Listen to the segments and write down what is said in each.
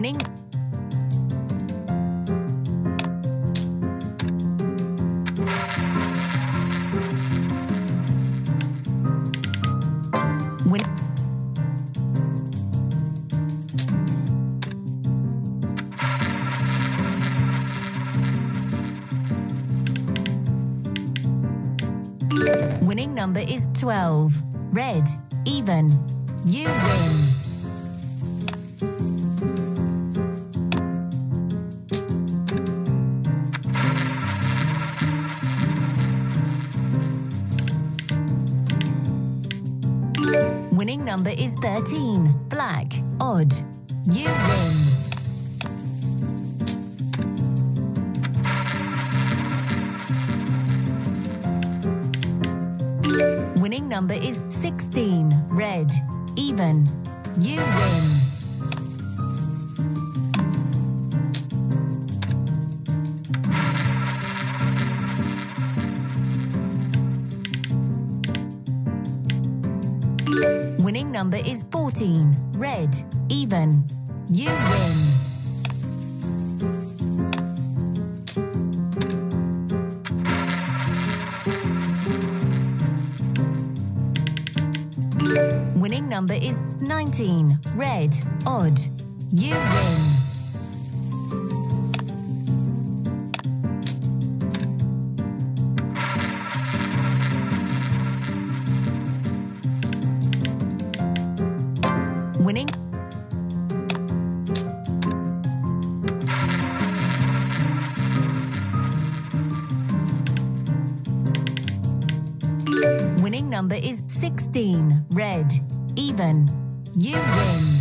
Winning. Win. Winning number is 12. Red. Even. You win. Number is 13. Black. Odd. You win. Winning number is 16. Red. Even. You win. Winning number is 14. Red. Even. You win. Winning number is 19. Red. Odd. You win. Winning number is 16. Red. Even. You win.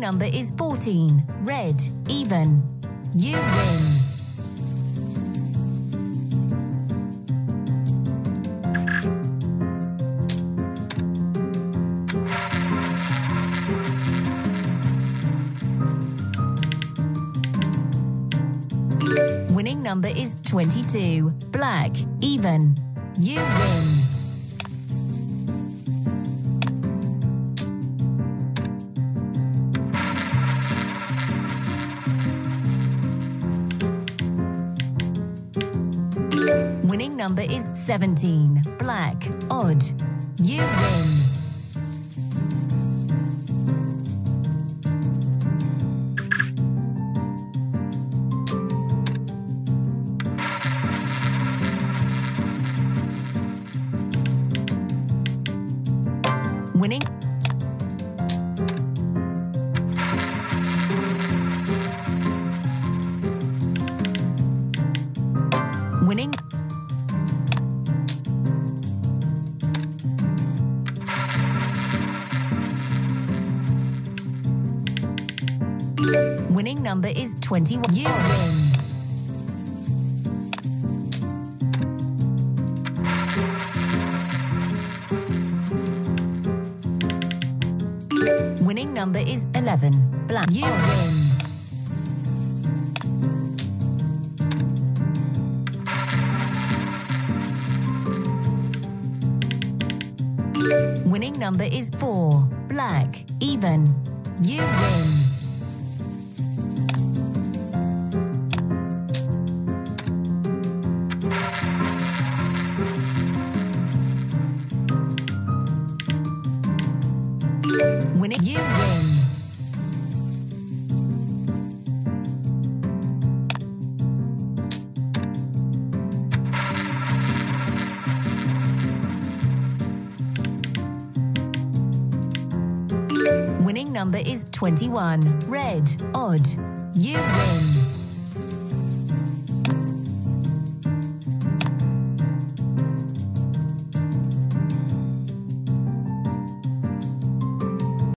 Number is 14. Red. Even. You win. Winning number is 22. Black. Even. You win. Winning number is 17. Black. Odd. You win. Winning number is 21. You win. Winning number is 11. Black. You win. Winning number is 4. Black. Even. You win. Number is 21. Red. Odd. You win.